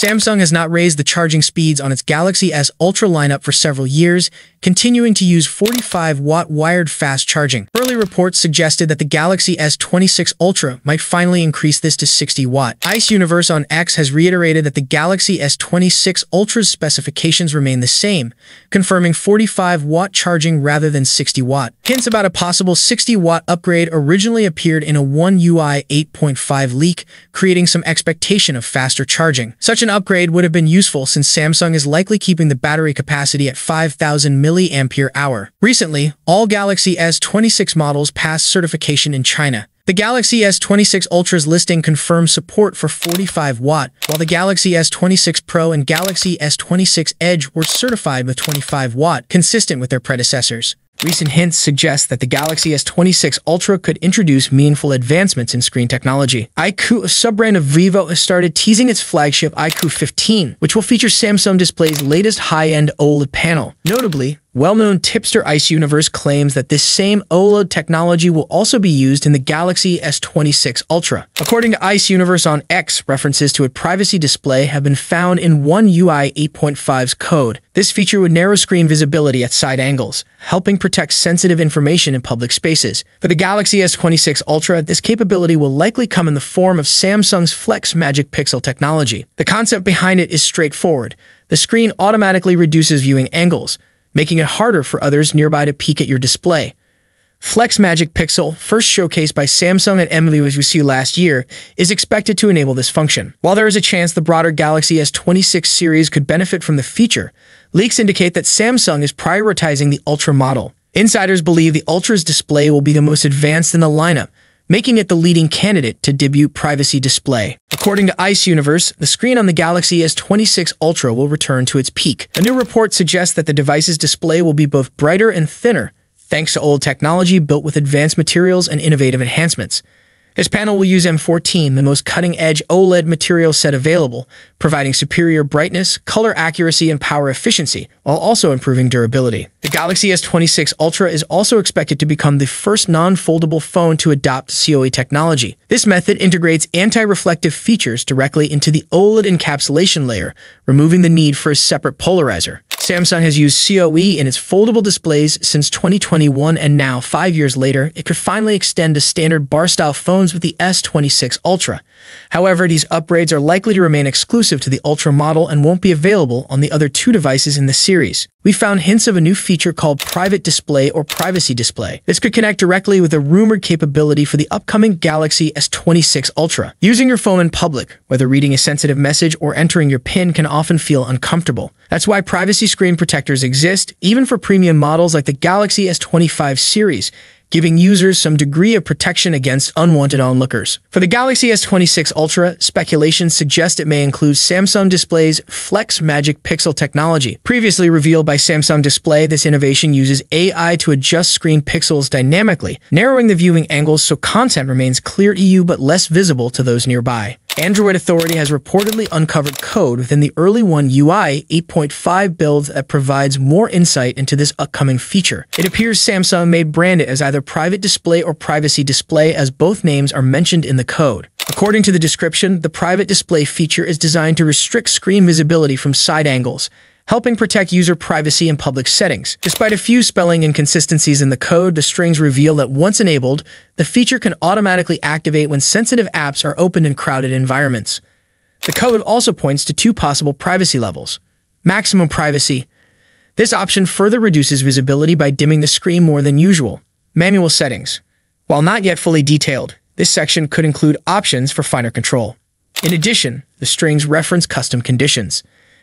Samsung has not raised the charging speeds on its Galaxy S Ultra lineup for several years, continuing to use 45-watt wired fast charging. Early reports suggested that the Galaxy S26 Ultra might finally increase this to 60-watt. Ice Universe on X has reiterated that the Galaxy S26 Ultra's specifications remain the same, confirming 45-watt charging rather than 60-watt. Hints about a possible 60-watt upgrade originally appeared in a One UI 8.5 leak, creating some expectation of faster charging. Such an upgrade would have been useful since Samsung is likely keeping the battery capacity at 5000 mAh. Recently, all Galaxy S26 models passed certification in China. The Galaxy S26 Ultra's listing confirms support for 45 watt, while the Galaxy S26 Pro and Galaxy S26 Edge were certified with 25 watt, consistent with their predecessors. Recent hints suggest that the Galaxy S26 Ultra could introduce meaningful advancements in screen technology. iQOO, a sub-brand of Vivo, has started teasing its flagship iQOO 15, which will feature Samsung Display's latest high-end OLED panel. Notably, well-known tipster Ice Universe claims that this same OLED technology will also be used in the Galaxy S26 Ultra. According to Ice Universe on X, references to a privacy display have been found in One UI 8.5's code. This feature would narrow screen visibility at side angles, helping protect sensitive information in public spaces. For the Galaxy S26 Ultra, this capability will likely come in the form of Samsung's Flex Magic Pixel technology. The concept behind it is straightforward. The screen automatically reduces viewing angles, making it harder for others nearby to peek at your display. Flex Magic Pixel, first showcased by Samsung at MWC last year, is expected to enable this function. While there is a chance the broader Galaxy S26 series could benefit from the feature, leaks indicate that Samsung is prioritizing the Ultra model. Insiders believe the Ultra's display will be the most advanced in the lineup, making it the leading candidate to debut privacy display. According to Ice Universe, the screen on the Galaxy S26 Ultra will return to its peak. A new report suggests that the device's display will be both brighter and thinner, thanks to OLED technology built with advanced materials and innovative enhancements. This panel will use M14, the most cutting-edge OLED material set available, providing superior brightness, color accuracy, and power efficiency, while also improving durability. The Galaxy S26 Ultra is also expected to become the first non-foldable phone to adopt COE technology. This method integrates anti-reflective features directly into the OLED encapsulation layer, removing the need for a separate polarizer. Samsung has used COE in its foldable displays since 2021 and now, five years later, it could finally extend to standard bar-style phones with the S26 Ultra. However, these upgrades are likely to remain exclusive to the Ultra model and won't be available on the other two devices in the series. We found hints of a new feature called Private Display or Privacy Display. This could connect directly with a rumored capability for the upcoming Galaxy S26 Ultra. Using your phone in public, whether reading a sensitive message or entering your PIN can often feel uncomfortable. That's why privacy screen protectors exist, even for premium models like the Galaxy S25 series, giving users some degree of protection against unwanted onlookers. For the Galaxy S26 Ultra, speculations suggest it may include Samsung Display's Flex Magic Pixel technology. Previously revealed by Samsung Display, this innovation uses AI to adjust screen pixels dynamically, narrowing the viewing angles so content remains clear to you but less visible to those nearby. Android Authority has reportedly uncovered code within the early One UI 8.5 build that provides more insight into this upcoming feature. It appears Samsung may brand it as either private display or privacy display as both names are mentioned in the code. According to the description, the private display feature is designed to restrict screen visibility from side angles, helping protect user privacy in public settings. Despite a few spelling inconsistencies in the code, the strings reveal that once enabled, the feature can automatically activate when sensitive apps are opened in crowded environments. The code also points to two possible privacy levels. Maximum privacy. This option further reduces visibility by dimming the screen more than usual. Manual settings. While not yet fully detailed, this section could include options for finer control. In addition, the strings reference custom conditions.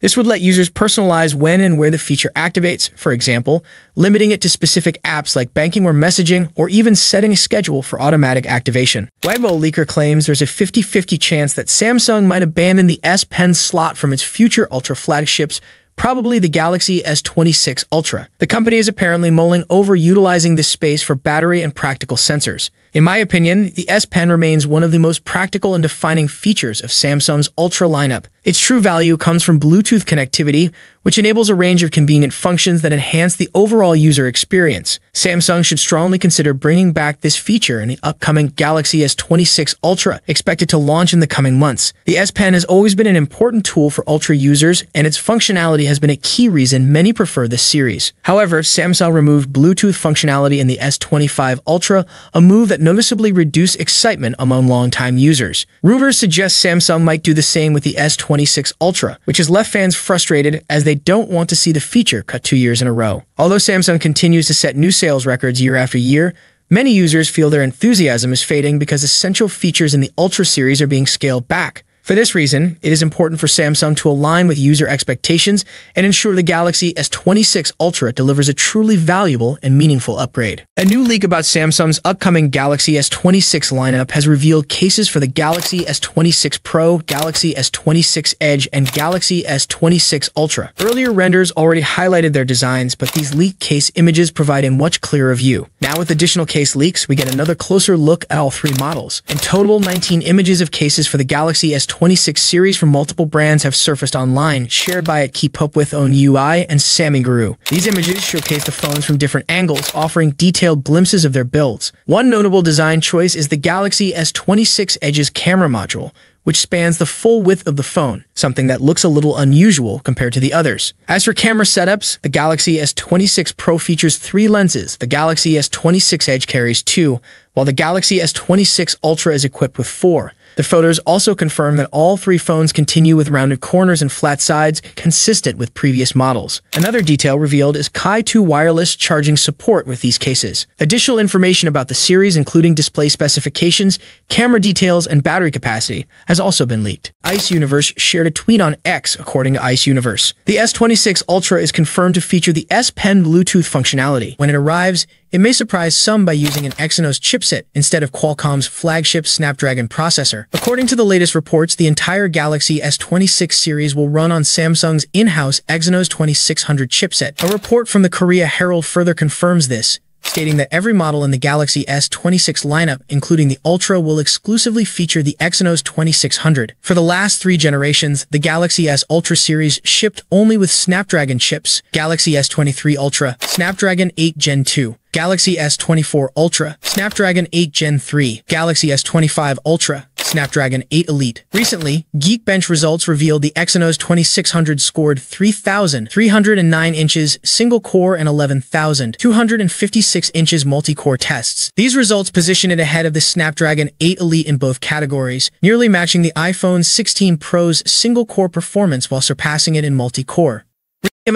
This would let users personalize when and where the feature activates, for example, limiting it to specific apps like banking or messaging, or even setting a schedule for automatic activation. Weibo Leaker claims there's a 50-50 chance that Samsung might abandon the S Pen slot from its future Ultra flagships probably the Galaxy S26 Ultra. The company is apparently mulling over utilizing this space for battery and practical sensors. In my opinion, the S Pen remains one of the most practical and defining features of Samsung's Ultra lineup. Its true value comes from Bluetooth connectivity, which enables a range of convenient functions that enhance the overall user experience. Samsung should strongly consider bringing back this feature in the upcoming Galaxy S26 Ultra, expected to launch in the coming months. The S Pen has always been an important tool for Ultra users, and its functionality has been a key reason many prefer this series. However, Samsung removed Bluetooth functionality in the S25 Ultra, a move that noticeably reduce excitement among longtime users. Rumors suggest Samsung might do the same with the S26 Ultra, which has left fans frustrated as they don't want to see the feature cut two years in a row. Although Samsung continues to set new sales records year after year, many users feel their enthusiasm is fading because essential features in the Ultra series are being scaled back. For this reason, it is important for Samsung to align with user expectations and ensure the Galaxy S26 Ultra delivers a truly valuable and meaningful upgrade. A new leak about Samsung's upcoming Galaxy S26 lineup has revealed cases for the Galaxy S26 Pro, Galaxy S26 Edge, and Galaxy S26 Ultra. Earlier renders already highlighted their designs, but these leaked case images provide a much clearer view. Now with additional case leaks, we get another closer look at all three models. In total, 19 images of cases for the Galaxy S26 26 series from multiple brands have surfaced online, shared by Keep Up With One UI and Sammy Guru. These images showcase the phones from different angles, offering detailed glimpses of their builds. One notable design choice is the Galaxy S26 Edge's camera module, which spans the full width of the phone, something that looks a little unusual compared to the others. As for camera setups, the Galaxy S26 Pro features three lenses. The Galaxy S26 Edge carries two, while the Galaxy S26 Ultra is equipped with four. The photos also confirm that all three phones continue with rounded corners and flat sides, consistent with previous models. Another detail revealed is Qi 2 wireless charging support with these cases. Additional information about the series, including display specifications, camera details, and battery capacity, has also been leaked. Ice Universe shared a tweet on X, according to Ice Universe. The S26 Ultra is confirmed to feature the S Pen Bluetooth functionality. When it arrives, it may surprise some by using an Exynos chipset instead of Qualcomm's flagship Snapdragon processor. According to the latest reports, the entire Galaxy S26 series will run on Samsung's in-house Exynos 2600 chipset. A report from the Korea Herald further confirms this, stating that every model in the Galaxy S26 lineup, including the Ultra, will exclusively feature the Exynos 2600. For the last three generations, the Galaxy S Ultra series shipped only with Snapdragon chips, Galaxy S23 Ultra, Snapdragon 8 Gen 2, Galaxy S24 Ultra, Snapdragon 8 Gen 3, Galaxy S25 Ultra, Snapdragon 8 Elite. Recently, Geekbench results revealed the Exynos 2600 scored 3,309 inches single-core and 11,256 inches multi-core tests. These results position it ahead of the Snapdragon 8 Elite in both categories, nearly matching the iPhone 16 Pro's single-core performance while surpassing it in multi-core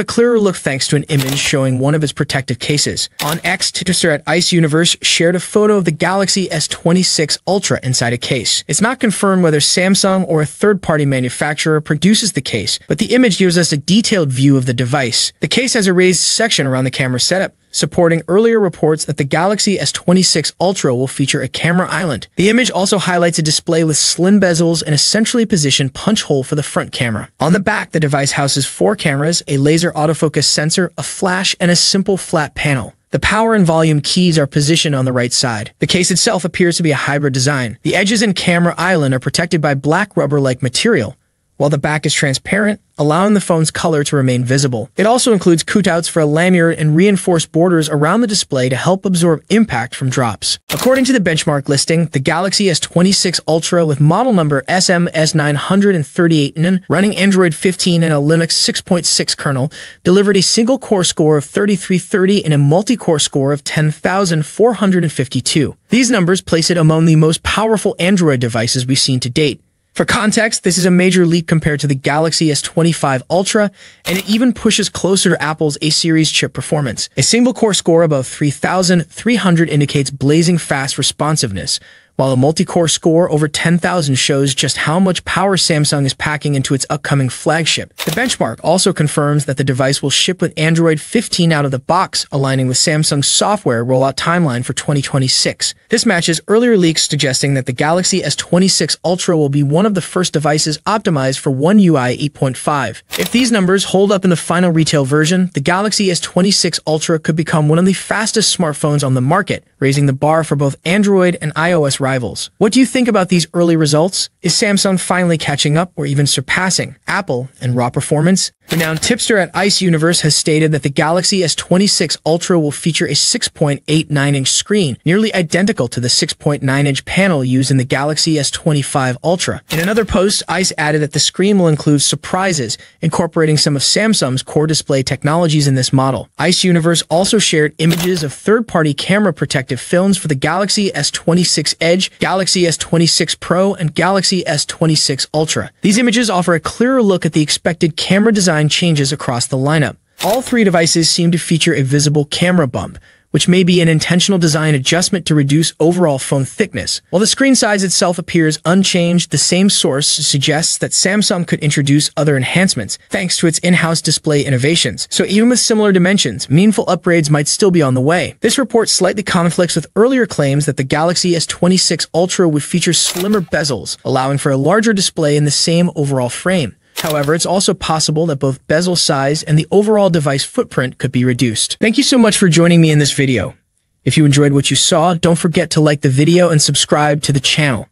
a clearer look thanks to an image showing one of his protective cases. On X, Twitter at Ice Universe shared a photo of the Galaxy S26 Ultra inside a case. It's not confirmed whether Samsung or a third-party manufacturer produces the case, but the image gives us a detailed view of the device. The case has a raised section around the camera setup, supporting earlier reports that the Galaxy S26 Ultra will feature a camera island. The image also highlights a display with slim bezels and a centrally positioned punch hole for the front camera. On the back, the device houses four cameras, a laser autofocus sensor, a flash, and a simple flat panel. The power and volume keys are positioned on the right side. The case itself appears to be a hybrid design. The edges and camera island are protected by black rubber-like material, while the back is transparent, allowing the phone's color to remain visible. It also includes cutouts for a lanyard and reinforced borders around the display to help absorb impact from drops. According to the benchmark listing, the Galaxy S26 Ultra with model number SMS938N running Android 15 and a Linux 6.6 kernel delivered a single-core score of 3330 and a multi-core score of 10,452. These numbers place it among the most powerful Android devices we've seen to date. For context, this is a major leap compared to the Galaxy S25 Ultra, and it even pushes closer to Apple's A-series chip performance. A single-core score above 3,300 indicates blazing fast responsiveness, while a multi-core score over 10,000 shows just how much power Samsung is packing into its upcoming flagship. The benchmark also confirms that the device will ship with Android 15 out of the box, aligning with Samsung's software rollout timeline for 2026. This matches earlier leaks suggesting that the Galaxy S26 Ultra will be one of the first devices optimized for One UI 8.5. If these numbers hold up in the final retail version, the Galaxy S26 Ultra could become one of the fastest smartphones on the market, raising the bar for both Android and iOS rivals. What do you think about these early results? Is Samsung finally catching up or even surpassing Apple in raw performance? Renowned tipster at Ice Universe has stated that the Galaxy S26 Ultra will feature a 6.89-inch screen, nearly identical to the 6.9-inch panel used in the Galaxy S25 Ultra. In another post, Ice added that the screen will include surprises, incorporating some of Samsung's core display technologies in this model. Ice Universe also shared images of third-party camera protective films for the Galaxy S26 Edge, Galaxy S26 Pro, and Galaxy S26 Ultra. These images offer a clearer look at the expected camera design changes across the lineup. All three devices seem to feature a visible camera bump, which may be an intentional design adjustment to reduce overall phone thickness. While the screen size itself appears unchanged, the same source suggests that Samsung could introduce other enhancements thanks to its in-house display innovations. So even with similar dimensions, meaningful upgrades might still be on the way. This report slightly conflicts with earlier claims that the Galaxy S26 Ultra would feature slimmer bezels, allowing for a larger display in the same overall frame. However, it's also possible that both bezel size and the overall device footprint could be reduced. Thank you so much for joining me in this video. If you enjoyed what you saw, don't forget to like the video and subscribe to the channel.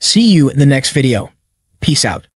See you in the next video. Peace out.